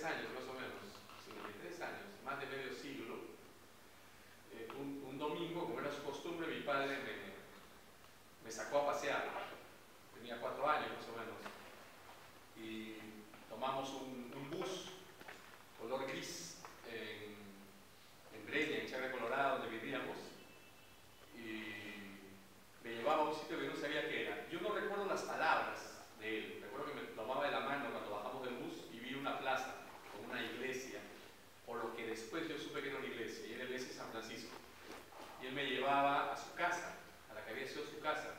53 años más o menos, 53 años, más de medio siglo, eh, un, domingo, como era su costumbre, mi padre me sacó a pasear. Tenía cuatro años más o menos. Y tomamos un, un bus color gris en, en Breña, en Chagre Colorado, donde vivíamos. Y me llevaba a un sitio que no sabía qué era. Yo no recuerdo las palabras de él. Recuerdo que me tomaba de la mano cuando bajamos del bus y vi una plaza con una iglesia, por lo que después yo supe que era una iglesia, y era la iglesia de San Francisco. Y él me llevaba a su casa, a la que había sido su casa,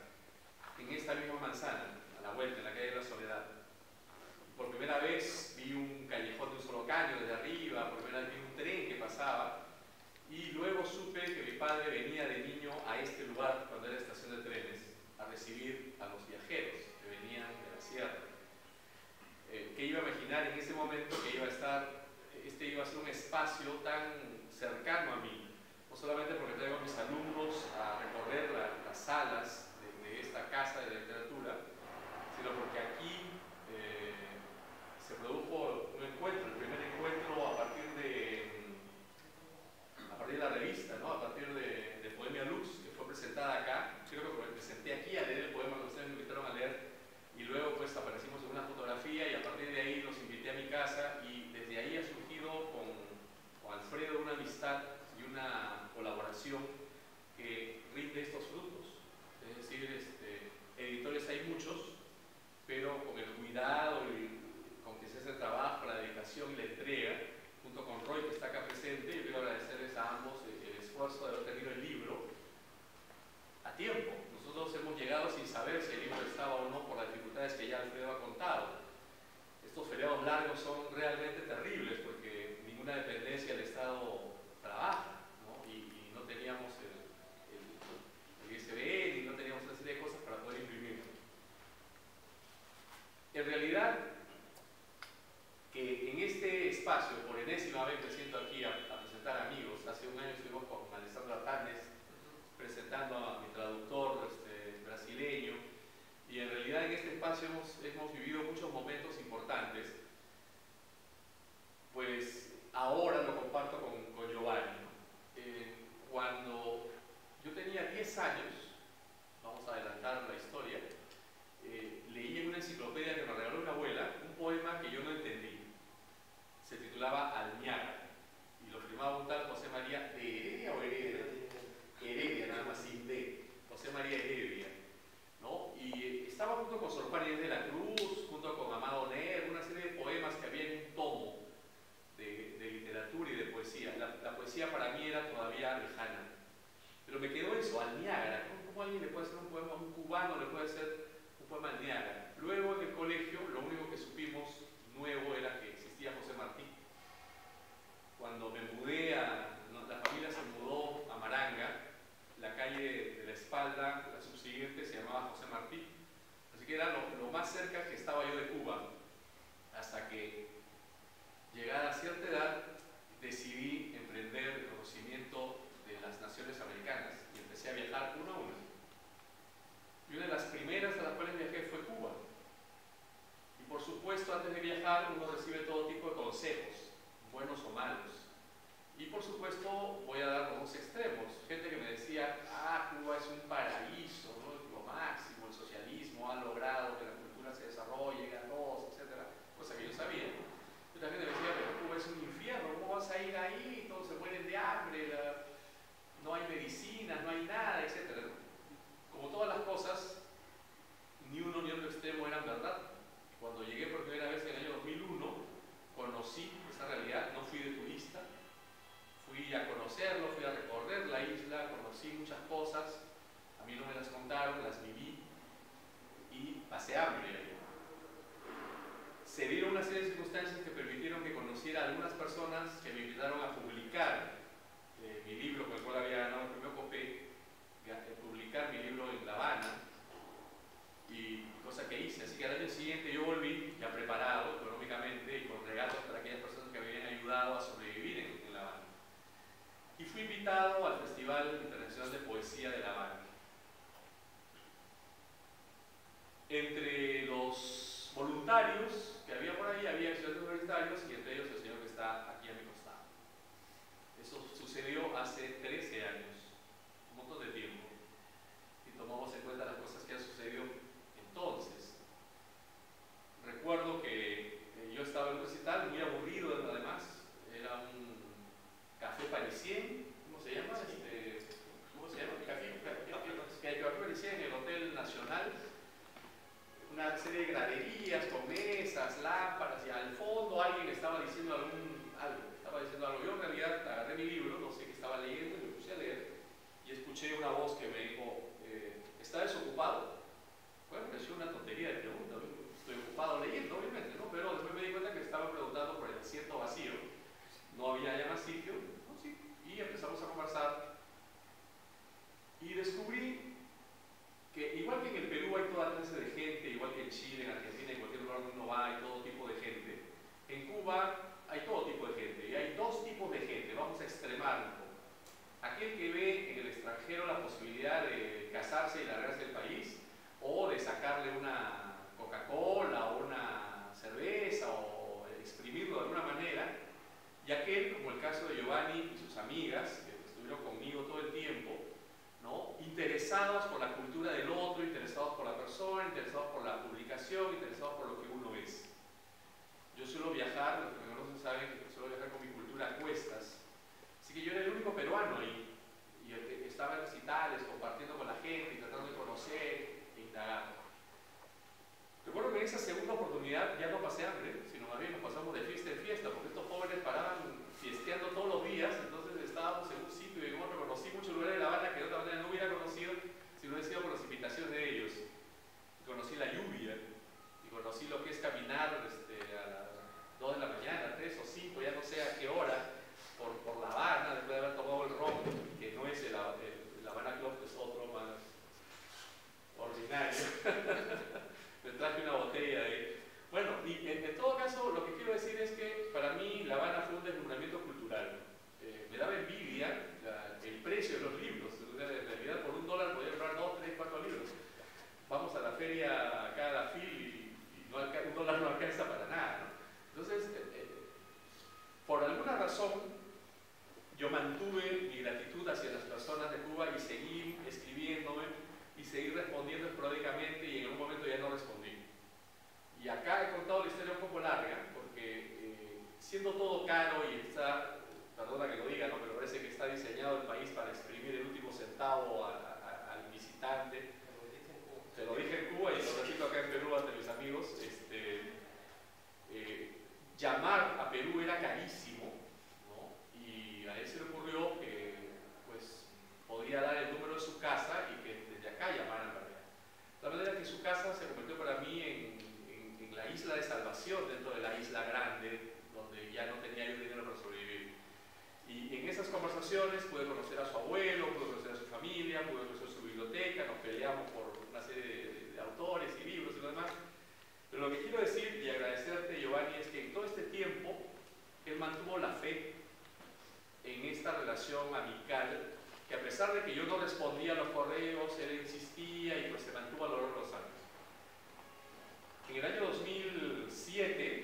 en esta misma manzana, a la vuelta, en la calle de la Soledad. Por primera vez vi un callejón de un solo caño desde arriba, por primera vez vi un tren que pasaba, y luego supe que mi padre venía de niño a este lugar, cuando era estación de trenes, a recibir a los viajeros que venían de la sierra. Eh, que iba a imaginar en ese momento que iba a estar, este iba a ser un espacio tan cercano a mí, no solamente porque traigo a mis alumnos a recorrer la, las salas de, esta casa de literatura, sino porque aquí eh, se produjo un encuentro, el primer encuentro a partir de, a partir de la revista, ¿no? a partir de, de Poemia Lux, que fue presentada acá, creo que me presenté aquí a leer el poema que ustedes me invitaron a leer, y luego pues aparecimos en una fotografía y a partir de ahí los invité a mi casa y desde ahí ha surgido con, con Alfredo una amistad y una colaboración que rinde estos frutos. Es decir, este, editores hay muchos, pero con el cuidado y con que se hace el trabajo, la dedicación y la entrega, junto con Roy que está acá presente, yo quiero agradecerles a ambos el, el esfuerzo de haber tenido el libro a tiempo. Nosotros hemos llegado sin saber si el libro estaba o no por las dificultades que ya Alfredo ha contado. Estos feriados largos son realmente terribles porque ninguna dependencia del Estado trabaja ¿no? Y, y, no teníamos el, el, el ISBN y no teníamos una serie de cosas para poder imprimir. En realidad, que en este espacio, por enésima vez me siento aquí a, a presentar amigos, hace un año estuvimos con Alessandro Artanes presentando a mi traductor este, brasileño y en realidad en este espacio hemos, hemos vivido muchos momentos importantes pues ahora lo comparto con, con Giovanni eh, cuando yo tenía 10 años vamos a adelantar la historia eh, leí en una enciclopedia que me regaló una abuela un poema que yo no entendí se titulaba Alñaga y lo firmaba un tal José María de Heredia o Heredia Heredia, nada más sin D, José María Heredia, ¿no? Y estaba junto con Sor Juan de la Cruz, junto con Amado Ner, una serie de poemas que había en un tomo de, de literatura y de poesía. La, la, poesía para mí era todavía lejana. Pero me quedó eso, al Niágara. ¿Cómo, ¿Cómo, alguien le puede hacer un poema a un cubano, le puede hacer un poema al Niágara? Luego en el colegio, lo único que supimos nuevo era que existía José Martí. Cuando me mudé a, la familia se mudó a Maranga, la calle de la espalda, la subsiguiente, se llamaba José Martí. Así que era lo, más cerca que estaba yo de Cuba, hasta que, llegada a cierta edad, decidí emprender el conocimiento de las naciones americanas esa segunda oportunidad ya no pasé hambre. de salvación dentro de la isla grande, donde ya no tenía yo dinero para sobrevivir. Y en esas conversaciones pude conocer a su abuelo, pude conocer a su familia, pude conocer su biblioteca, nos peleamos por una serie de, autores y libros y lo demás. Pero lo que quiero decir y agradecerte, Giovanni, es que en todo este tiempo él mantuvo la fe en esta relación amical, que a pesar de que yo no respondía a los correos, él insistía y pues se mantuvo a lo largo de los en el año 2007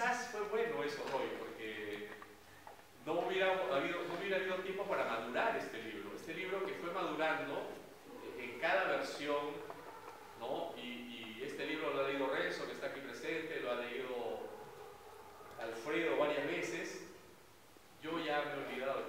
quizás fue bueno eso hoy, porque no hubiera habido, no hubiera habido tiempo para madurar este libro. Este libro que fue madurando en cada versión, ¿no? Y, y este libro lo ha leído Renzo, que está aquí presente, lo ha leído Alfredo varias veces. Yo ya me he olvidado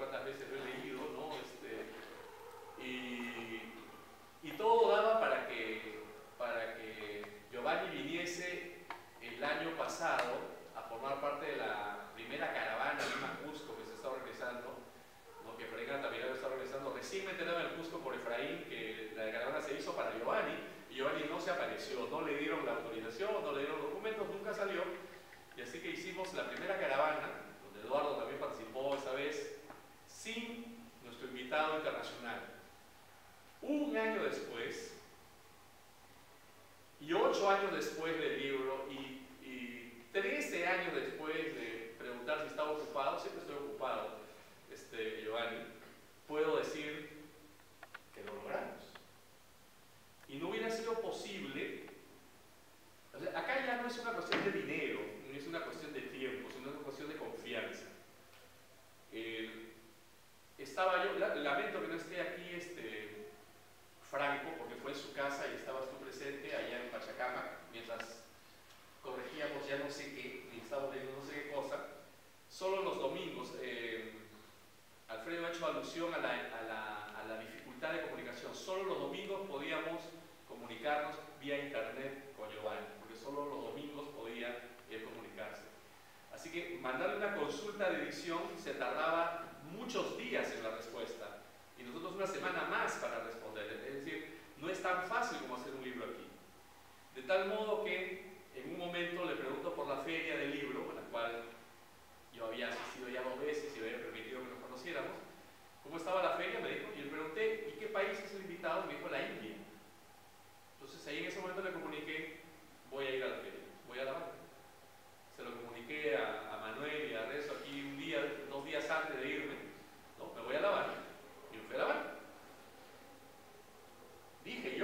Que hicimos la primera caravana, donde Eduardo también participó esa vez, sin nuestro invitado internacional. Un año después, y ocho años después del libro, y, y 13 años después de preguntar si estaba ocupado, siempre estoy ocupado, este, Giovanni, puedo decir que lo logramos. Y no hubiera sido posible, acá ya no es una cuestión de dinero, una cuestión de tiempo, sino una cuestión de confianza. Eh, estaba yo, lamento que no esté aquí este, Franco, porque fue en su casa y estabas tú presente allá en Pachacama, mientras corregíamos ya no sé qué, y estábamos leyendo no sé qué cosa. Solo los domingos, eh, Alfredo ha hecho alusión a la, a, a la dificultad de comunicación. Solo los domingos podíamos comunicarnos vía internet con Giovanni, porque solo los domingos. Así que mandarle una consulta de edición se tardaba muchos días en la respuesta. Y nosotros Dije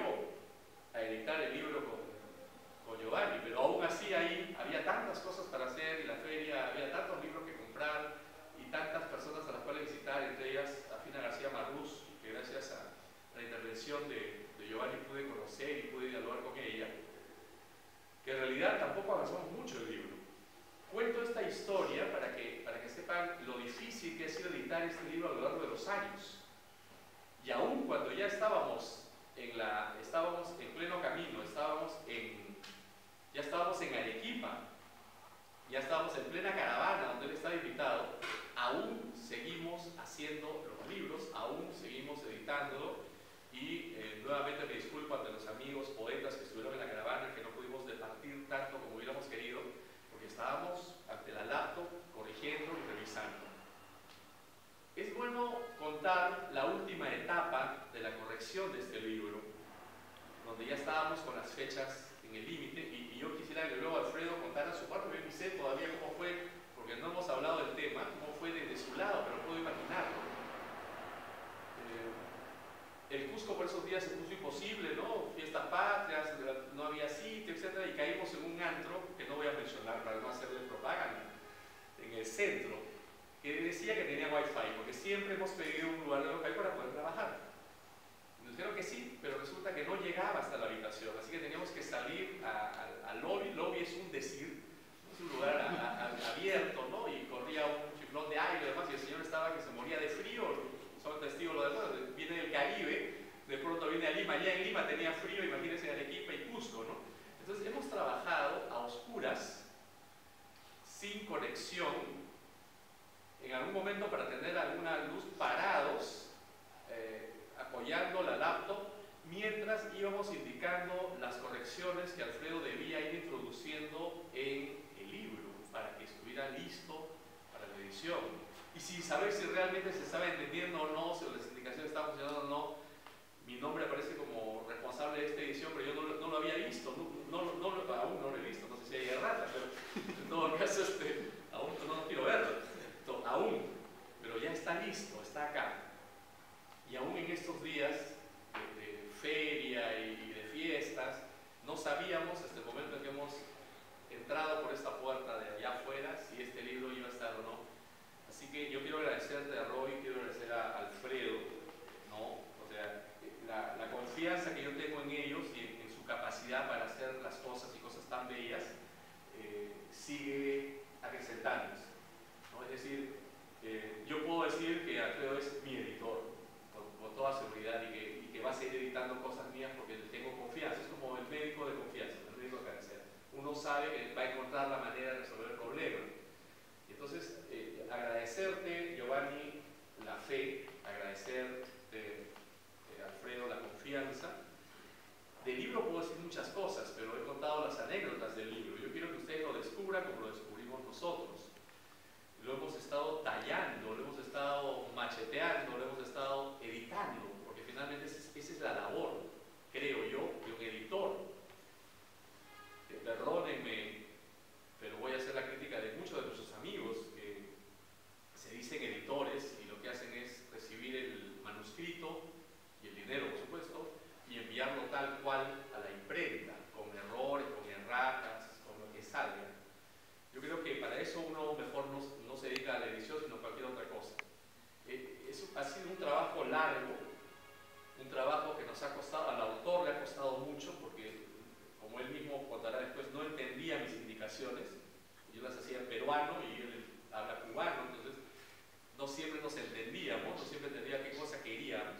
con las fechas en el límite y, y, yo quisiera que luego Alfredo contara su parte, yo ni sé todavía cómo fue, porque no hemos hablado del tema, cómo fue desde su lado, pero puedo imaginarlo. Eh, el Cusco por esos días se puso imposible, ¿no? Fiestas patrias, no había sitio, etc. Y caímos en un antro, que no voy a mencionar para no hacerle propaganda, en el centro, que decía que tenía wifi, porque siempre hemos pedido un lugar de wifi para poder trabajar. Dijeron que sí, pero resulta que no llegaba hasta la habitación, así que teníamos que salir al lobby. Lobby es un decir, es un lugar abierto, ¿no? Y corría un chiflón de aire y demás, y el señor estaba que se moría de frío, son testigos lo demás, viene del Caribe, de pronto viene a Lima, ya en Lima tenía frío, imagínense Arequipa y Cusco, ¿no? Entonces hemos trabajado a oscuras, sin conexión, en algún momento para tener alguna luz parados, eh, apoyando la laptop, mientras íbamos indicando las correcciones que Alfredo debía ir introduciendo en el libro para que estuviera listo para la edición. Y sin saber si realmente se estaba entendiendo o no, si las indicaciones estaban funcionando o no, mi nombre aparece como responsable de esta edición, pero yo no, lo había visto, no, no, aún no lo he visto, no sé si hay errata, pero en todo caso este, aún no quiero verlo, aún, pero ya está listo, está acá. Y aún en estos días de, de feria y, de fiestas, no sabíamos hasta el momento en que hemos entrado por esta puerta de allá afuera si este libro iba a estar o no. Así que yo quiero agradecerte a Roy, quiero agradecer a Alfredo, ¿no? O sea, la, la confianza que yo tengo en ellos y en, en, su capacidad para hacer las cosas y cosas tan bellas, eh, sigue acrecentándose. ¿no? Es decir, eh, yo puedo decir que Alfredo es mi editor, toda seguridad, y que, y que, va a seguir editando cosas mías porque le tengo confianza. Es como el médico de confianza, el médico de cabecera. Uno sabe que va a encontrar la manera de resolver el problema. Y entonces, eh, agradecerte, Giovanni, la fe, agradecerte, eh, Alfredo, la del libro puedo decir muchas cosas, pero he contado las anécdotas del libro. Yo quiero que ustedes lo descubran como lo descubrimos nosotros. Lo hemos estado tallando, lo hemos estado macheteando, lo hemos estado porque finalmente esa es, la labor, creo yo, de un editor. y él habla cubano, entonces no siempre nos entendíamos, no siempre entendía qué cosa queríamos.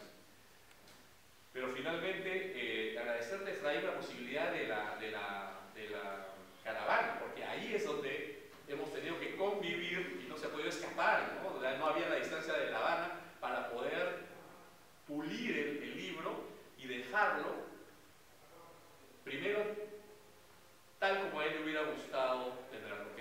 Pero finalmente, eh, agradecerte, Efraín, la posibilidad de la, de, la, caravana, porque ahí es donde hemos tenido que convivir y no se ha podido escapar, ¿no? no había la distancia de La Habana para poder pulir el, el libro y dejarlo primero tal como a él le hubiera gustado tenerlo.